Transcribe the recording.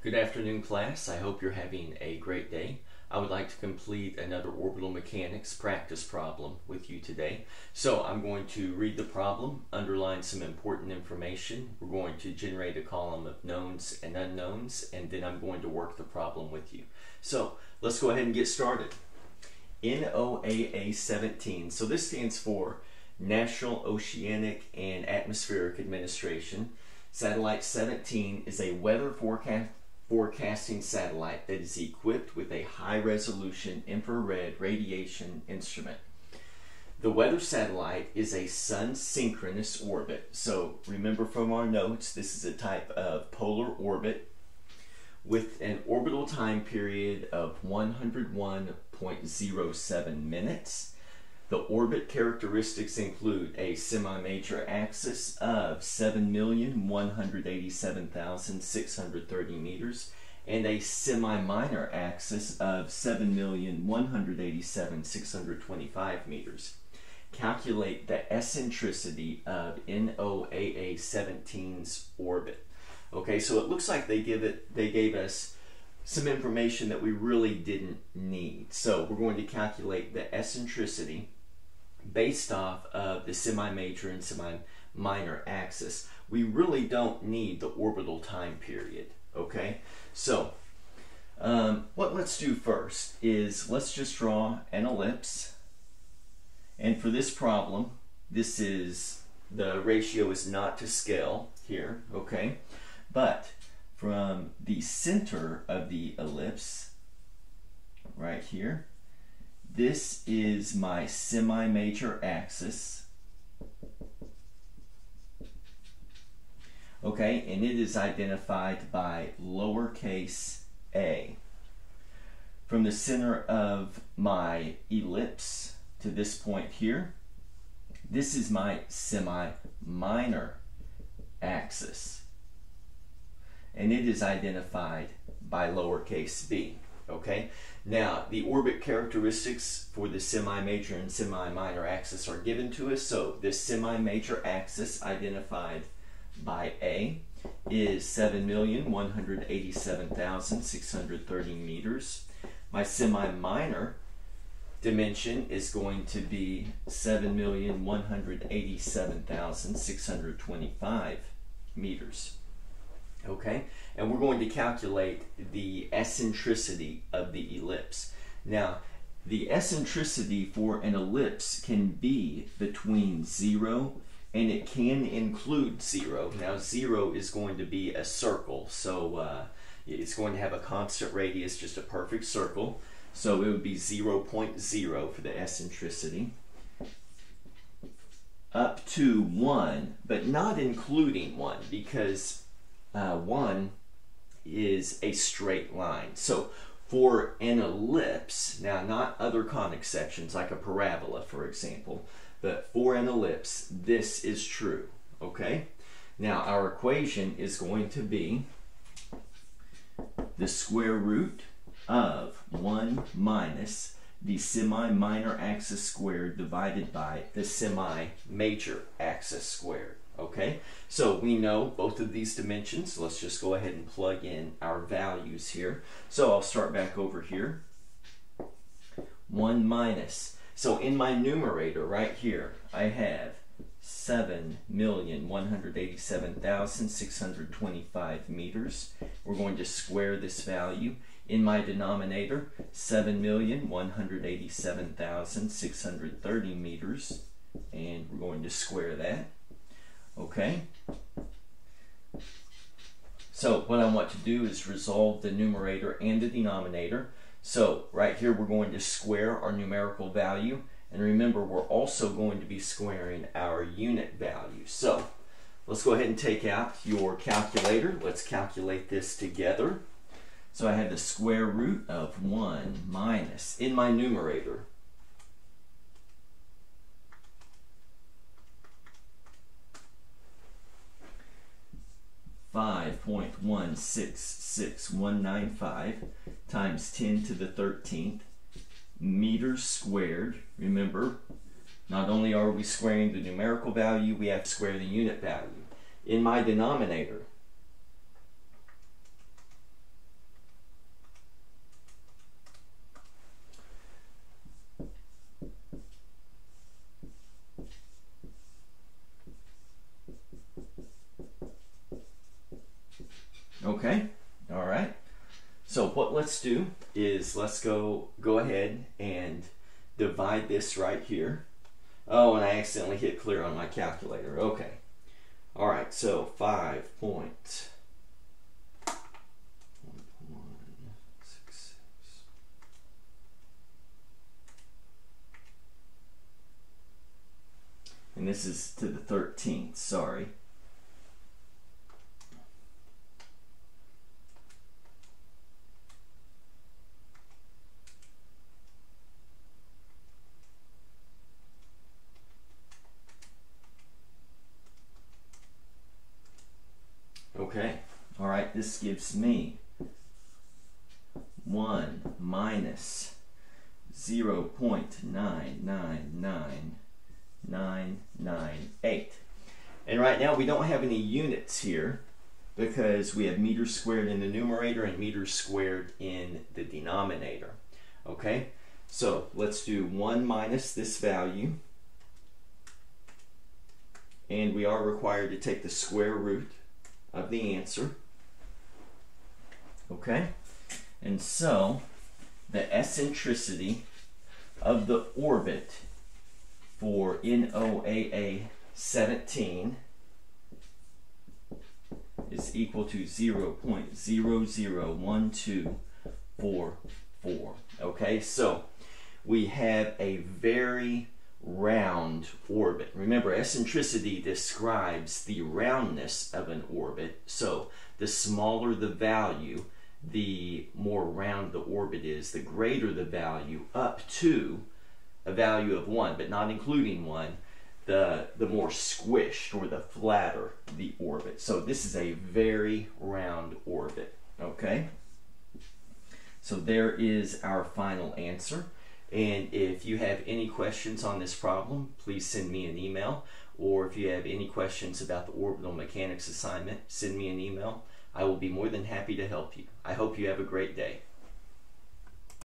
Good afternoon, class. I hope you're having a great day. I would like to complete another orbital mechanics practice problem with you today. So I'm going to read the problem, underline some important information. We're going to generate a column of knowns and unknowns, and then I'm going to work the problem with you. So let's go ahead and get started. NOAA 17. So this stands for National Oceanic and Atmospheric Administration. Satellite 17 is a weather forecast forecasting satellite that is equipped with a high resolution infrared radiation instrument. The weather satellite is a sun synchronous orbit. So remember from our notes, this is a type of polar orbit with an orbital time period of 101.07 minutes the orbit characteristics include a semi-major axis of 7,187,630 meters and a semi-minor axis of 7,187,625 meters. Calculate the eccentricity of NOAA 17's orbit. Okay, so it looks like they give it they gave us some information that we really didn't need. So we're going to calculate the eccentricity based off of the semi-major and semi-minor axis. We really don't need the orbital time period, okay? So, um, what let's do first is let's just draw an ellipse. And for this problem, this is, the ratio is not to scale here, okay? But from the center of the ellipse, right here, this is my semi-major axis. Okay, and it is identified by lowercase a. From the center of my ellipse to this point here, this is my semi-minor axis. And it is identified by lowercase b. Okay, now the orbit characteristics for the semi-major and semi-minor axis are given to us. So this semi-major axis identified by A is 7,187,630 meters. My semi-minor dimension is going to be 7,187,625 meters okay? And we're going to calculate the eccentricity of the ellipse. Now, the eccentricity for an ellipse can be between 0 and it can include 0. Now, 0 is going to be a circle, so uh, it's going to have a constant radius, just a perfect circle. So it would be 0, 0.0 for the eccentricity up to 1, but not including 1 because uh, one is a straight line. So for an ellipse, now not other conic sections like a parabola, for example, but for an ellipse, this is true, okay? Now our equation is going to be the square root of 1 minus the semi-minor axis squared divided by the semi-major axis squared. Okay, so we know both of these dimensions. Let's just go ahead and plug in our values here. So I'll start back over here. 1 minus. So in my numerator right here, I have 7,187,625 meters. We're going to square this value. In my denominator, 7,187,630 meters. And we're going to square that. Okay? So what I want to do is resolve the numerator and the denominator. So right here we're going to square our numerical value. And remember, we're also going to be squaring our unit value. So let's go ahead and take out your calculator. Let's calculate this together. So I have the square root of 1 minus, in my numerator, 5.166195 times 10 to the 13th meters squared. Remember, not only are we squaring the numerical value, we have to square the unit value. In my denominator, Okay, all right. So what let's do is let's go go ahead and divide this right here. Oh, and I accidentally hit clear on my calculator. Okay. All right, so 5 point. And this is to the 13th, sorry. Okay, all right, this gives me 1 minus 0 0.999998. And right now we don't have any units here because we have meters squared in the numerator and meters squared in the denominator. Okay, so let's do 1 minus this value. And we are required to take the square root of the answer. Okay? And so, the eccentricity of the orbit for NOAA 17 is equal to 0.001244. Okay, so we have a very round orbit. Remember, eccentricity describes the roundness of an orbit. So the smaller the value, the more round the orbit is, the greater the value up to a value of 1, but not including 1, the, the more squished or the flatter the orbit. So this is a very round orbit, okay? So there is our final answer. And if you have any questions on this problem, please send me an email. Or if you have any questions about the orbital mechanics assignment, send me an email. I will be more than happy to help you. I hope you have a great day.